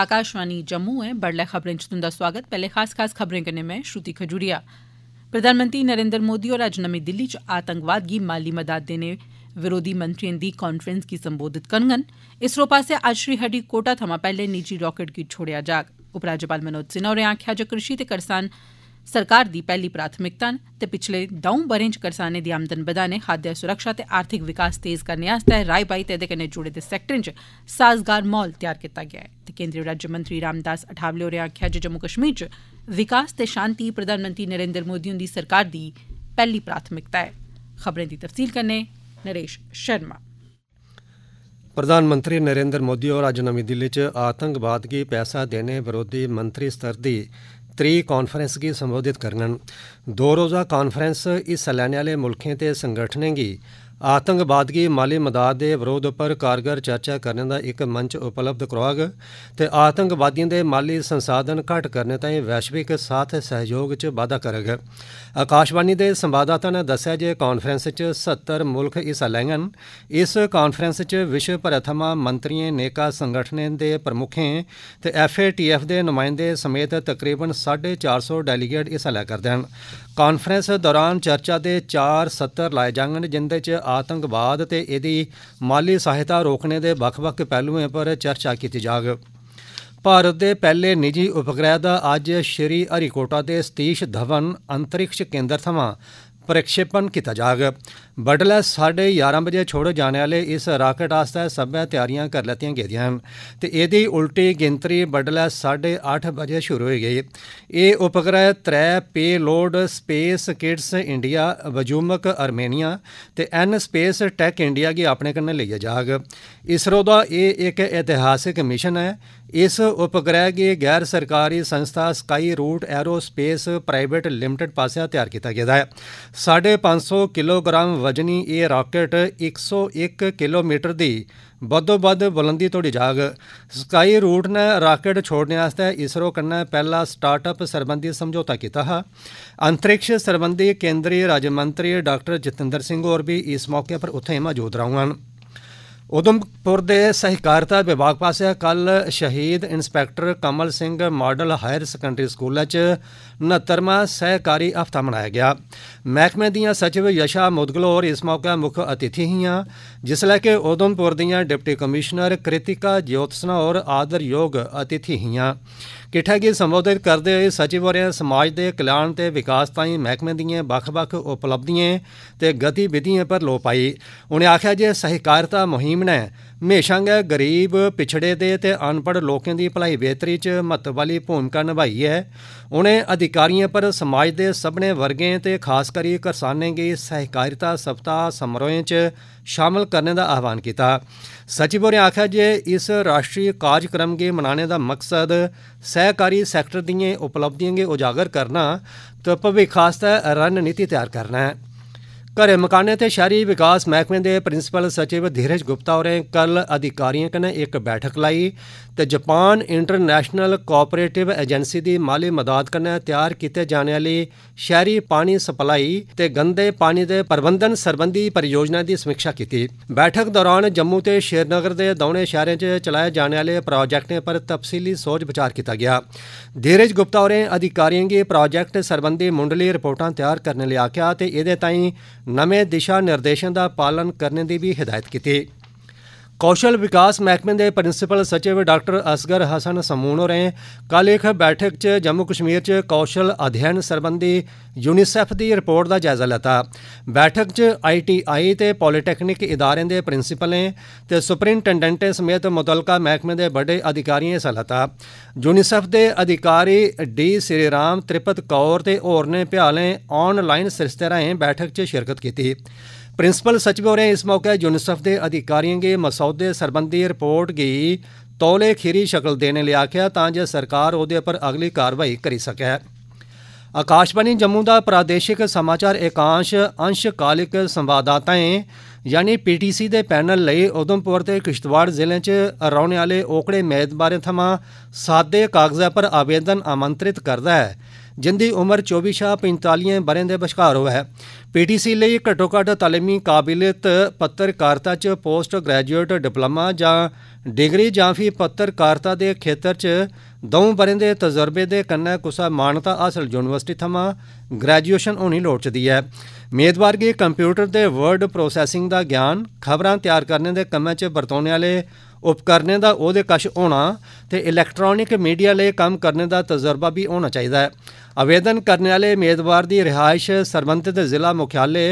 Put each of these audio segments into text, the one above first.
आकाशवाणी जम्मू ऐ बडलै खबरें च तुंदा सोआगत पैह्ले खास खास खबरें कन्नै में श्रुति खजूरिया। प्रधानमंत्री नरेन्द्र मोदी होर अज्ज नमीं दिल्ली च आतंकवाद गी माली मदाद देने विरोधी मंत्रिएँ दी कांफ्रेंस गी संबोधित करङन। इसरो पास्सेआ अज्ज श्रीहरिकोटा थमां पैह्ले निजी राकेट गी छोड़ेआ जाग। उपराज्यपाल मनोज सिन्हा होरें आखेआ जे कृषि ते करसान सरकार दी पैह्ली प्राथमिकता न ते पिछले दौं ब'रें च करसानें दी आमदन बधाने खाद्य सुरक्षा ते आर्थिक विकास तेज करने आस्तै राई बाई ते एह्दे कन्नै जुड़े दे सैक्टरें च साजगार माहौल त्यार कीता गेआ ऐ ते केंद्रीय राज्यमंत्री रामदास अठावले होरें आखेआ जे जम्मू कश्मीर च विकास ते शांति प्रधानमंत्री नरेन्द्र मोदी हुंदी सरकार दी पैह्ली प्राथमिकता ऐ प्रधानमंत्री नरेन्द्र मोदी होर अज्ज नमीं दिल्ली च आतंकवाद गी पैसा देने विरोधी मंत्री स्तर दी त्री कांफ्रेंस गी संबोधित करङन दो रोजा कांफ्रेंस हिस्सा लैने आह्ले मुल्खें ते संगठनें गी आतंकवाद गी माली मदाद दे विरोध उप्पर कारगर चर्चा करने दा इक मंच उपलब्ध करोआग ते आतंकवादिएं दे माली संसाधन घट्ट करने ताईं वैश्विक साथ सैह्योग च बाद्दा करग आकाशवाणी दे संवाददाता नै दस्सेआ जे कांफ्रेंस च सत्तर मुल्ख हिस्सा लैङन इस कांफ्रेंस च विश्व भरै थमां मंत्रिएं नेका संगठनें दे प्रमुखें ते एफएटीएफ दे नुमाइंदे समेत तकरीबन साढे चार सौ डेलीगेट हिस्सा लै करदे न कांफ्रेंस दौरान चर्चा दे चार सत्तर लाए जाङन जिंदे च आतंकवाद ते एह्दी माली सहायता रोकने दे बक्ख बक्ख पैह्लुएं पर चर्चा कीती जाग भारत दे पैह्ले निजी उपग्रह दा अज्ज श्री हरिकोटा दे सतीश धवन अंतरिक्ष केन्द्र थमां प्रक्षेपण कीता जाग बडलै साढे ञारां बजे छोड़े जाने आह्ले इस राकेट आस्तै सब्बै तैयारियां करी लैतियां गेदियां न ते एह्दी उल्टी गिनतरी बडलै साढे अट्ठ बजे शुरू होई गेई एह् उपग्रह त्रै payload space kids India वजूमक Armenia ते एन स्पेस टेक इंडिया गी अपने कन्नै लेइयै जाग इसरो दा एह् इक ऐतिहासिक मिशन ऐ ਇਸ ਉਪਗ੍ਰਹਿ ਦੀ ਗੈਰ ਸਰਕਾਰੀ ਸੰਸਥਾ sky route aerospace private limited ਪਾਸਿਆਂ ਤਿਆਰ ਕੀਤਾ ਗਿਆ ਹੈ। 550 ਕਿਲੋਗ੍ਰਾਮ ਵਜਨੀ ਇਹ ਰਾਕਟ 101 ਕਿਲੋਮੀਟਰ ਦੀ ਵੱਧੋ-ਵੱਧ ਬੁਲੰਦੀ ਤੋੜੀ ਜਾਗ। ਸਕਾਈ ਰੂਟ ਨੇ ਰਾਕਟ ਛੋੜਨੇ ਆਸਤੇ ਇਸਰੋ ਕਨੇ ਪਹਿਲਾ ਸਟਾਰਟਅਪ ਸਰਬੰਧੀ ਸਮਝੌਤਾ ਕੀਤਾ ਹੈ। ਅੰਤਰਿਕਸ਼ ਸਰਬੰਧੀ ਕੇਂਦਰੀ ਰਾਜ ਮੰਤਰੀ ਡਾਕਟਰ ਜਤਿੰਦਰ ਸਿੰਘ ਹੋਰ ਵੀ ਇਸ ਮੌਕੇ ਪਰ ਉੱਥੇ ਮੌਜੂਦ ਰਹੂਗੇ ਉਦਮਪੁਰ ਦੇ ਸਹਿਕਾਰਤਾ ਵਿਭਾਗ ਪਾਸਿਆ ਕੱਲ ਸ਼ਹੀਦ inspector Kamal Singh model higher secondary school 'ਚ 69ਵਾਂ ਸਹਿਕਾਰੀ ਹਫਤਾ ਮਨਾਇਆ ਗਿਆ। ਮਹਿਕਮੇ ਦੀਆਂ ਸਚਿਵ ਯਸ਼ਾ ਮੁਦਗਲ ਹੋਰ ਇਸ ਮੌਕੇ ਮੁੱਖ ਅਤਿਥੀ ਹੀਆਂ ਜਿਸ ਲੈ ਕੇ ਉਦਮਪੁਰ ਦੀਆਂ ਡਿਪਟੀ ਕਮਿਸ਼ਨਰ ਕ੍ਰਿਤਿਕਾ ਜੋਤਸਨਾ ਹੋਰ ਆਦਰਯੋਗ ਅਤਿਥੀ ਹੀਆਂ ਕਿਠਾਗੀ ਸੰਬੋਧਿਤ ਕਰਦੇ ਹੋਏ ਸਚਿਵ ਹੋਰਿਆਂ ਸਮਾਜ ਦੇ ਕਲਿਆਣ ਤੇ ਵਿਕਾਸ ਤਾਈ ਮਹਿਕਮੇ ਦੀਆਂ ਵੱਖ-ਵੱਖ ਉਪਲਬਧੀਆਂ ਤੇ ਗਤੀਵਿਧੀਆਂ ਪਰ ਲੋ ਪਾਈ ਉਨ੍ਹਾਂ ਆਖਿਆ, ਜੇ ਸਹਿਕਾਰਤਾ ਮੁਹਿੰਮ ਨੇ आखेआ जे सहकारिता मुहिम ने म्हेशां गै गरीब पिछड़े दे ते अनपढ़ लोकें दी भलाई बेह्तरी च महत्व आह्ली भूमिका नभाई ऐ उनें अधिकारिएं पर समाज दे सब्भनें वर्गें ते खास करी करसानें गी सहकारिता सप्ताह समारोहें च शामल करने दा आह्वान कीता सचिव होरें आखेआ जे इस राष्ट्री कार्यक्रम गी मनाने दा मकसद सहकारी सैक्टर दिएं उपलब्धिएं गी उजागर करना ते भविक्ख आस्तै रणनीति तैयार करना ऐ घरें मकानें ते शैहरी विकास मैह्कमे दे प्रिंसिपल सचिव धीरज गुप्ता होरें कल अधिकारिएं कन्नै इक बैठक लाई ते जापान इंटरनेशनल कोआपरेटिव एजेंसी दी माली मदाद कन्नै तैयार कीते जाने आह्ली शैहरी पानी सप्लाई ते गंदे पानी दे प्रबंधन सरबंधी परियोजना दी समीक्षा कीती बैठक दौरान जम्मू ते श्रीनगर दे दौनें शैहरें च चलाए जाने आह्ले प्रोजेक्टें पर तफसीली सोच विचार कीता गेआ धीरज गुप्ता होरें अधिकारिएं गी प्रोजेक्ट सरबंधी मुंडली रिपोर्टां तैयार करने लेई आखेआ ते एह्दे ताईं ਨਵੇਂ ਦਿਸ਼ਾ ਨਿਰਦੇਸ਼ਾਂ ਦਾ ਪਾਲਣ ਕਰਨ ਦੀ ਵੀ ਹਦਾਇਤ ਕੀਤੀ। ਕੌਸ਼ਲ ਵਿਕਾਸ ਮਹਿਕਮੇ ਦੇ ਪ੍ਰਿੰਸੀਪਲ ਸਚਿਵ ਡਾਕਟਰ ਅਸਗਰ ਹਸਨ ਸਮੂਨ ਹੋਰੇ ਕੱਲ ਇੱਕ ਬੈਠਕ 'ਚ ਜੰਮੂ ਕਸ਼ਮੀਰ 'ਚ ਕੌਸ਼ਲ ਅਧਿਐਨ ਸੰਬੰਧੀ ਯੂਨੀਸੈਫ ਦੀ ਰਿਪੋਰਟ ਦਾ ਜਾਇਜ਼ਾ ਲਿਆ ਬੈਠਕ 'ਚ ਆਈਟੀਆਈ ਤੇ ਪੋਲੀਟੈਕਨਿਕ ਇਦਾਰਿਆਂ ਦੇ ਪ੍ਰਿੰਸੀਪਲ ਨੇ ਤੇ ਸੁਪਰਿੰਟੈਂਡੈਂਟ ਸਮੇਤ ਮੁਤਲਕਾ ਮਹਿਕਮੇ ਦੇ ਵੱਡੇ ਅਧਿਕਾਰੀਆਂ ਹਿੱਸਾ ਲਿਆ ਯੂਨੀਸੈਫ ਦੇ ਅਧਿਕਾਰੀ ਡੀ ਸ੍ਰੀਰਾਮ ਤ੍ਰਿਪਤ ਕੌਰ ਤੇ ਹੋਰ ਨੇ ਭਿਆਲੇ ਆਨਲਾਈਨ ਸਿਰਸਤੇ ਰਾਹੀਂ ਬੈਠਕ 'ਚ ਸ਼ਿਰਕਤ ਕੀਤੀ। प्रिंसिपल सचिव होरें इस मौके यूनिसेफ दे अधिकारिएं गी मसौदे सरबंधी रिपोर्ट गी तौले खीरी शक्ल देने लेई आखेआ तां जे सरकार ओह्दे पर अगली कार्रवाई करी सकै आकाशवाणी जम्मू दा प्रादेशिक समाचार एकांश अंशकालिक संवाददाताएं यानी पीटीसी दे पैनल लेई उधमपुर ते किश्तवाड़ जिलें च रौहने आले ओकड़े मेदवारें थमां सादे कागज़ै पर आवेदन आमंत्रित करदा ऐ ਜਿੰਦੀ ਉਮਰ 24 ਸ਼ਾ 45 ਬਰੇ ਦੇ ਵਿਚਕਾਰ ਹੋਵੇ ਪੀਟੀਸੀ ਲਈ ਘੱਟੋ ਘੱਟ ਤਾਲੀਮੀ ਕਾਬਲੀਅਤ ਪੱਤਰਕਾਰਤਾ 'ਚ ਪੋਸਟ ਗ੍ਰੈਜੂਏਟ ਡਿਪਲੋਮਾ ਜਾਂ ਡਿਗਰੀ ਜਾਂ ਫਿਰ ਪੱਤਰਕਾਰਤਾ ਦੇ ਖੇਤਰ 'ਚ द'ऊं ब'रें दे तजर्बे दे कन्नै कुसै मानता हासल यूनिवर्सिटी थमां ग्रेजुएशन होनी लोड़चदी ऐ मेदवार गी कंप्यूटर दे वर्ड प्रोसैसिंग दा ज्ञान खबरां तैयार करने दे कम्मै च बरतोने आले उपकरणें दा ओह्दे कश होना ते इलैक्ट्रानिक मीडिया लेई कम्म करने दा तजर्बा बी होना चाहिदा ऐ आवेदन करने आले मेदवार दी रिहायश सरबंधत जिला मुख्यालय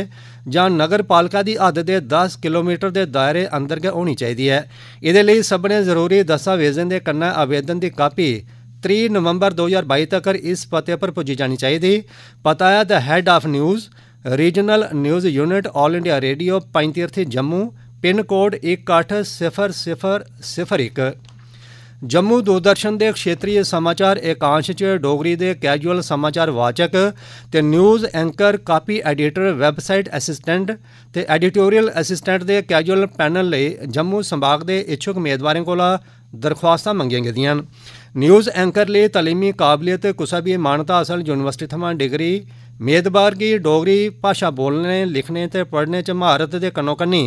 ਜਾਂ ਨਗਰ ਪਾਲਿਕਾ ਦੀ ਹੱਦ ਦੇ 10 ਕਿਲੋਮੀਟਰ ਦੇ ਦਾਇਰੇ ਅੰਦਰ ਗਏ ਹੋਣੀ ਚਾਹੀਦੀ ਹੈ। ਇਹਦੇ ਲਈ ਸਭਨੇ ਜ਼ਰੂਰੀ ਦਸਤਾਵੇਜ਼ਾਂ ਦੇ ਕੰਨਾ ਆਵੇਦਨ ਦੀ ਕਾਪੀ 3 ਨਵੰਬਰ 2022 ਤੱਕ ਇਸ ਪਤੇ ਪਰ ਪੁੱਜੀ ਜਾਣੀ ਚਾਹੀਦੀ। ਪਤਾ ਹੈ ਦਾ head of news regional news unit all India radio 35 Jammu, pin code 1800001 Jammu Doordarshan दे क्षेत्रीय समाचार एकांश च डोगरी दे कैजुअल समाचार वाचक ते news anchor copy editor website assistant ते एडिटोरियल असिस्टेंट दे कैजुअल पैनल लेई जम्मू संभाग दे इच्छुक मेदवारें कोला दरख्वास्तां मंगियां गेदियां न न्यूज एंकर लेई तलीमी काबलियत कुसै बी मानता हासल यूनिवर्सिटी थमां डिग्री मेदवार गी डोगरी भाशा बोलने लिखने ते पढ़ने च महारत दे कन्नो कन्नी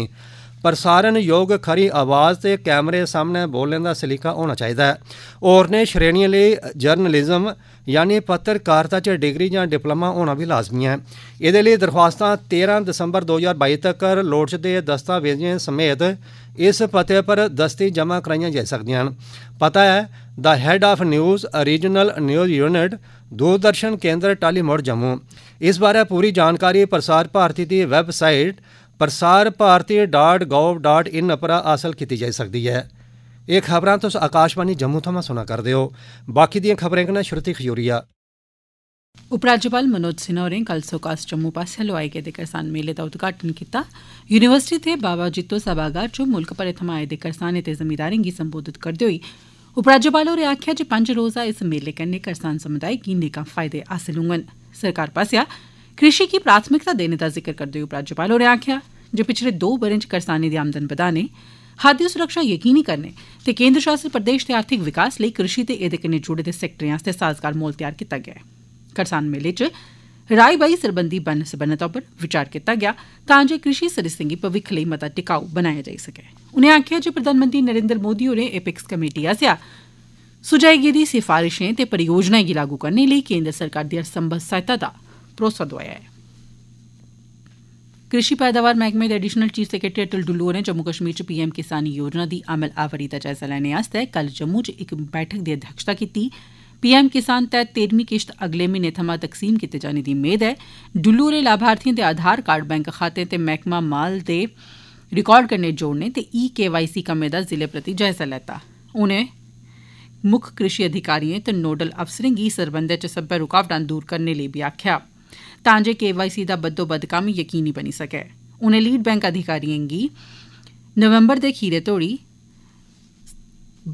ਪ੍ਰਸਾਰਣ ਯੋਗ, ਖਰੀ ਆਵਾਜ਼ ਤੇ ਕੈਮਰੇ ਸਾਹਮਣੇ ਬੋਲਣ ਦਾ ਸਲੀਕਾ ਹੋਣਾ ਚਾਹੀਦਾ ਹੈ। ਔਰਨੇ ਸ਼੍ਰੇਣੀਆਂ ਲਈ ਜਰਨਲਿਜ਼ਮ ਯਾਨੀ ਪੱਤਰਕਾਰਤਾ 'ਚ ਡਿਗਰੀ ਜਾਂ ਡਿਪਲੋਮਾ ਹੋਣਾ ਵੀ ਲਾਜ਼ਮੀ ਹੈ। ਇਹਦੇ ਲਈ ਦਰਖਾਸਤਾਂ 13 ਦਸੰਬਰ 2022 ਤੱਕ ਲੋਟਸ ਦੇ ਦਸਤਾਵੇਜ਼ਾਂ ਸਮੇਤ ਇਸ ਪਤੇ ਪਰ ਦਸਤੀ ਜਮ੍ਹਾਂ ਕਰਾਈਆਂ ਜਾ ਸਕਦੀਆਂ ਹਨ। ਪਤਾ ਹੈ, ਦਾ head of news regional news unit, Doordarshan ਕੇਂਦਰ, ਟਾਲੀਮੋੜ, ਜੰਮੂ। ਇਸ ਬਾਰੇ ਪੂਰੀ ਜਾਣਕਾਰੀ ਪ੍ਰਸਾਰ ਭਾਰਤੀ ਦੀ website website Prasar Bharati dot gov dot in पर हासल कीती जाई सकदी ऐ एह् खबरां तुस आकाशवाणी जम्मू थमां सुना करदे हो बाकी दियें खबरें कन्नै श्रुति खजूरिया उपराज्यपाल मनोज सिन्हा होरें कल सोकास जम्मू पास्सेआ लोआए गेदे करसान मेले दा उद्घाटन कीता यूनिवर्सिटी दे बाबा जित्तो सभागार च मुल्ख भरै थमां आए दे करसानें ते जमींदारें गी संबोधित करदे होई उपराज्यपाल होरें आखेआ जे पंज रोजा इस मेले कन्नै करसान समुदाय गी नेकां फायदे हासल होङन सरकार पास्सेआ कृषि गी प्राथमिकता देने दा जिक्र करदे होई उपराज्यपाल होरें आखेआ जे पिछले दो ब'रें च करसानें दी आमदन बधाने खाद्य सुरक्षा यकीनी करने ते केन्द्र शासित प्रदेश दे आर्थिक विकास लेई कृषि ते एह्दे कन्नै जुड़े दे सैक्टरें आस्तै साजगार मोल तैयार कीता गेआ ऐ करसान मेले च राई बाई सरबंधी बन्न सबन्नता उप्पर विचार कीता गेआ तां जे कृषि सरिस्तें गी भविक्ख लेई मता टिकाऊ बनाया जाई सकै उनें आखेआ जे प्रधानमंत्री नरेन्द्र मोदी होरें एपेक्स कमेटी आसेआ सुझाई गेदी सिफारिशें ते परियोजनाएं गी लागू करने लेई केन्द्र सरकार दी हर संभव सहायता दा भरोसा दोआया ऐ कृषि पैदावार मैह्कमे दे additional chief secretary Atal Dulloo होरें जम्मू कश्मीर च पीएम किसान योजना दी अमल आवरी दा जायजा लैने आस्तै कल जम्मू च इक बैठक दी अध्यक्षता कीती पीएम किसान तैह्त तेरमीं किश्त अगले म्हीने थमां तकसीम कीते जाने दी मेद ऐ डुल्लू होरें लाभार्थिएं दे आधार कार्ड बैंक खाते ते मैह्कमा माल दे रिकार्ड कन्नै जोड़ने ते ई केवाईसी कम्मै दा जिले प्रति जायजा लैता उनें मुक्ख कृषि अधिकारिएं ते नोडल अफसरें गी इस सरबंधै च सब्बै रुकावटां दूर करने लेई बी आखेआ तां जे केवाईसी दा बद्दोबद्द कम्म यकीनी बनी सकै उनें लीड बैंक अधिकारिएं गी नवंबर दे खीरे तोड़ी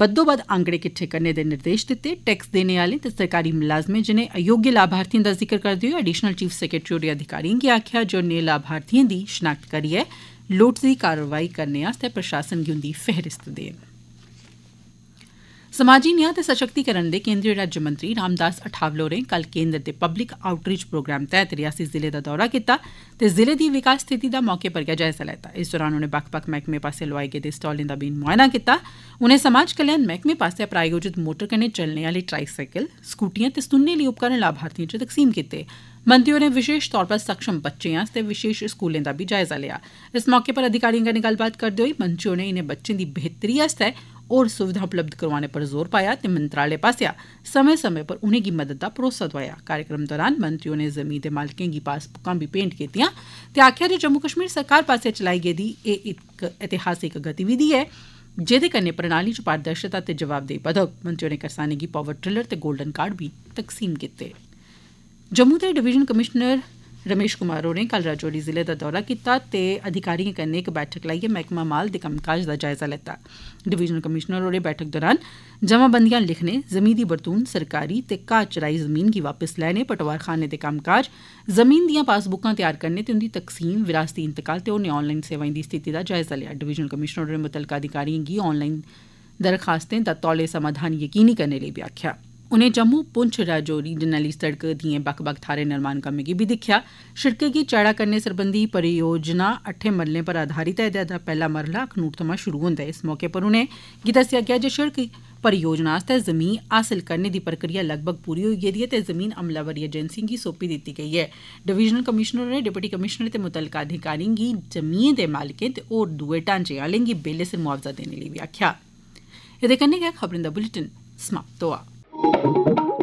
बद्दोबद्द आंकड़े किट्ठे करने दे निर्देश दित्ते टैक्स देने आले ते सरकारी मुलाजमें जिनें अयोग्य लाभार्थिएं दा जिक्र करदे होई एडिशनल चीफ सैक्रेटरी होरें अधिकारिएं गी आखेआ जे ओ नेह् लाभार्थिएं दी शनाख्त करियै लोड़चदी कार्रवाई करने आस्तै प्रशासन गी उंदी फेहरिस्त देन समाजी न्याय ते सशक्तिकरण दे केन्द्रीय राज्यमंत्री रामदास अठावले होरें कल केन्द्र दे पब्लिक आउटरीच प्रोग्राम तैह्त रियासी जिले दा दौरा कीता ते जिले दी विकास स्थिति दा मौके पर गै जायजा लैता इस दौरान उनें बक्ख बक्ख मैह्कमें पास्सेआ लोआए गेदे स्टालें दा बी मुआयना कीता उनें समाज कल्याण मैह्कमे पास्सेआ प्रायोजित मोटर कन्नै चलने आह्ली ट्राईसाइकल स्कूटियां ते सुनने लेई उपकरण लाभार्थिएं च तकसीम कीते मंत्री होरें विशेष तौर पर सक्षम बच्चें आस्तै विशेष स्कूलें दा बी जायजा लेआ इस मौके पर अधिकारिएं कन्नै गल्लबात करदे होई मंत्री होरें इनें बच्चें दी बेहतरी आस्तै होर सुविधा उपलब्ध करोआने पर जोर पाया ते मंत्रालय पास्सेआ समें समें पर उनेंगी मदद दा भरोसा दोआया कार्यक्रम दौरान मंत्री होरें जमीं दे मालकें गी पासबुकां बी भेंट कीतियां ते आखेआ जे जम्मू कश्मीर सरकार पास्सेआ चलाई गेदी एह् इक ऐतिहासिक गतिविधि ऐ जेह्दे कन्नै प्रणाली च पारदर्शता ते जवाबदेही बधोग मंत्री होरें करसानें गी पावर ट्रिलर ते गोल्डन कार्ड बी तकसीम कीते जम्मू दे डिवीजन कमिशनर रमेश कुमार होरें कल राजौरी जिले दा दौरा कीता ते अधिकारिएं कन्नै इक बैठक लाइयै मैह्कमा माल दे कम्मकाज दा जायजा लैता डिवीजनल कमीशनर होरें बैठक दौरान जमाबंदियां लिखने जमीं दी बरतून सरकारी ते घाह चराई जमीन गी वापस लैने पटवारखाने दे कम्मकाज जमीन दियां पासबुकां तैयार करने ते उंदी तकसीम विरासती इंतकाल ते होरने ऑनलाईन सेवाएं दी स्थिति दा जायजा लेआ डिवीजनल कमीशनर होरें मुतलका अधिकारिएं गी ऑनलाईन दरखास्तें दा तौले समाधान यकीनी करने लेई बी आखेआ उनें जम्मू पुंछ राजौरी जरनैली सड़क दिएं बक्ख बक्ख थाहरें निर्माण कम्में गी बी दिक्खेआ शिड़कै गी चैड़ा करने सरबंधी परियोजना अट्ठे मरलें पर आधारित ऐ जेदा पैहला मरला अखनूर थमां शुरू होंदा ऐ इस मौके पर उनें गी दस्सेआ गेआ जे शिड़क परियोजना आस्तै जमीन हासल करने दी प्रक्रिया लगभग पूरी होई गेदी ऐ ते जमीन अमलावरी एजेंसिएं गी सौंपी दित्ती गेई ऐ डिवीजनल कमीशनर होरें डिप्टी कमीशनर ते मुतलका अधिकारिएं गी जमीएं दे मालकें ते होर दुए ढांचे आह्लें गी बेल्ले सिर मुआवजा देने लेई बी आखेआ एह्दे कन्नै गै खबरें दा बुलेटिन समाप्त होआ thank you